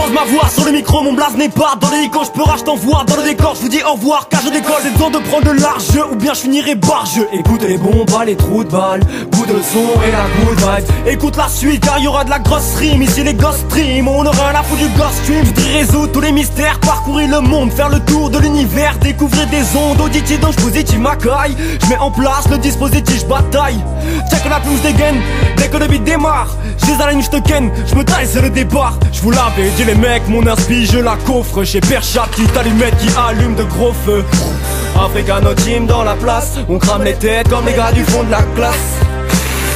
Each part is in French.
change ma voix sur le micro, mon blaze n'est pas dans l'hélico, je peux racheter en voir dans le décor, je vous dis au revoir car je décolle, j'ai besoin de prendre de large ou bien je finirai barge. Écoute les bombes, les trous de balles, goûte le son et la good vibe. Écoute la suite car y aura de la grosse rime, ici les ghost stream, on aura la fout du ghost stream. Je résoudre tous les mystères, parcourir le monde, faire le tour de l'univers, découvrir des ondes auditives donc je positive ma caille. Je mets en place le dispositif, je bataille. Check la plus dégaine, dès que le beat démarre, je les aligne, je te ken, je me taille, c'est le départ. Je vous l'avais dit les mecs, mon inspi, je la coffre. Chez Perchat, petite allumette qui allume de gros feux. Africano team dans la place, on crame les têtes comme les gars du fond de la classe.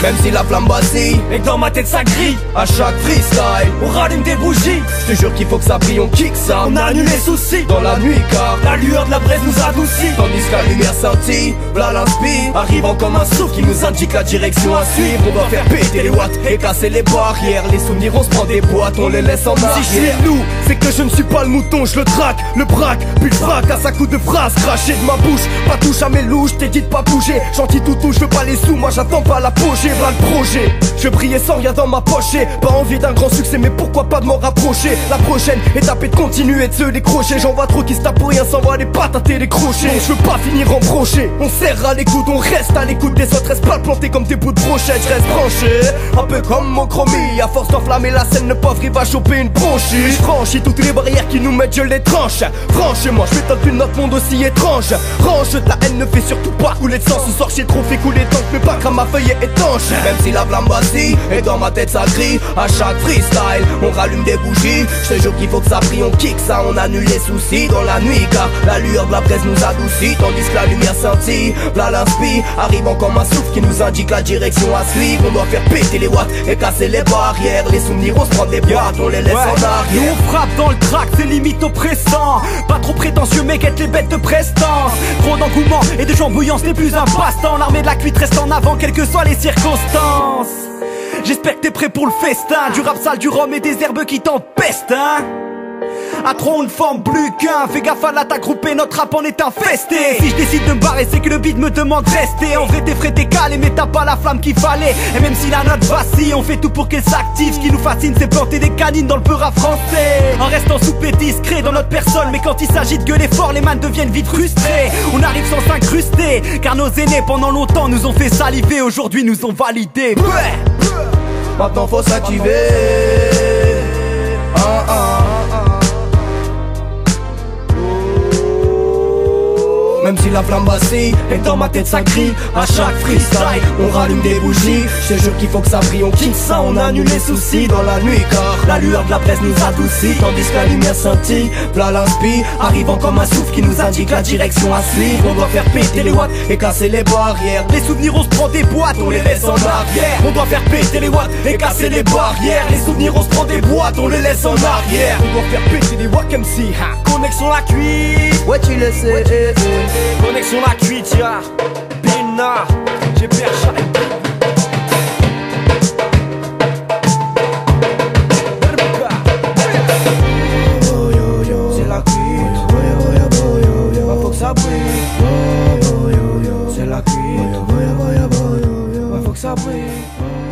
Même si la flamme vacille et que dans ma tête ça grille À chaque freestyle on rallume des bougies Je te jure qu'il faut que ça brille, on kick ça On annule les soucis dans la nuit car La lueur de la braise nous adoucit V'là l'inspire Arrivant comme un souffle qui nous indique la direction à suivre. On doit faire péter les watts et casser les barrières. Les souvenirs on se prend des boîtes, on les laisse en arrière Si je suis c'est que je ne suis pas le mouton Je le traque, le braque, puis le frappe à sa coup de phrase. Craché de ma bouche, pas touche à mes louches T'es dit de pas bouger, gentil toutou, je veux pas les sous Moi j'attends pas l'apogée le projet. Je brillais sans rien dans ma poche Pas envie d'un grand succès mais pourquoi pas de m'en rapprocher? La prochaine étape est de continuer de se décrocher. J'en vois trop qui se tapent pour rien sans voir les pattes à télécrocher Je veux pas finir en On serre à l'écoute, on reste à l'écoute des autres. Reste pas planté comme des bouts de brochette Je reste branché, un peu comme mon chromie À force d'enflammer la scène, le pauvre il va choper une bronchie Je franchis toutes les barrières qui nous mettent, je les tranche. Franchement, je m'étonne qu'une notre monde aussi étrange. Range ta haine ne fait surtout pas couler de sang. On sort trop fait couler tant mes pas ma feuille est étanche. Même si la flamme vacille Et dans ma tête ça crie À chaque freestyle On rallume des bougies. Je te jure qu'il faut que ça brille On kick ça On annule les soucis dans la nuit Car la lueur de la presse nous adoucit Tandis que la lumière scintille Là l'inspire Arrivant comme un souffle qui nous indique la direction à suivre. On doit faire péter les watts Et casser les barrières. Les souvenirs on se prend des boîtes On les laisse en arrière. Nous on frappe dans le track C'est limite oppressant. Pas trop prétentieux mais guette les bêtes de prestance. Trop d'engouement et de gens bouillants C'est plus un passe-temps L'armée de la cuite reste en avant Quelles que soient les circonstances. J'espère que t'es prêt pour le festin. Du rap sale, du rhum et des herbes qui t'empestent hein à trop une forme plus qu'un. Fais gaffe à l'attaque groupée, notre rap en est infesté. Si je décide de me barrer c'est que le beat me demande rester En vrai t'es frais t'es calé mais t'as pas la flamme qu'il fallait. Et même si la note vacille on fait tout pour qu'elle s'active. Ce qui nous fascine c'est planter des canines dans le peur français. En restant souple et discret dans notre personne. Mais quand il s'agit de gueuler fort les mains deviennent vite frustrés On arrive sans s'incruster Car nos aînés pendant longtemps nous ont fait saliver. Aujourd'hui nous ont validé. Maintenant faut s'activer. Ah, ah. Même si la flamme vacille et dans ma tête ça crie. À chaque freestyle on rallume des bougies. Je te jure qu'il faut que ça brille On quitte ça on annule les soucis dans la nuit Car la lueur de la presse nous adoucit. Tandis que la lumière scintille Plat l'inspire Arrivant comme un souffle qui nous indique la direction à suivre. On doit faire péter les watts et casser les barrières. Les souvenirs on se prend des boîtes On les laisse en arrière. On doit faire péter les watts et casser les barrières. Les souvenirs on se prend des boîtes On les laisse en arrière. On doit faire péter les watts comme si Connexion la cuite Ouais tu le sais Connexion la cuitière, Pina, j'ai perché. C'est la faut que ça brille. C'est la faut que ça brille.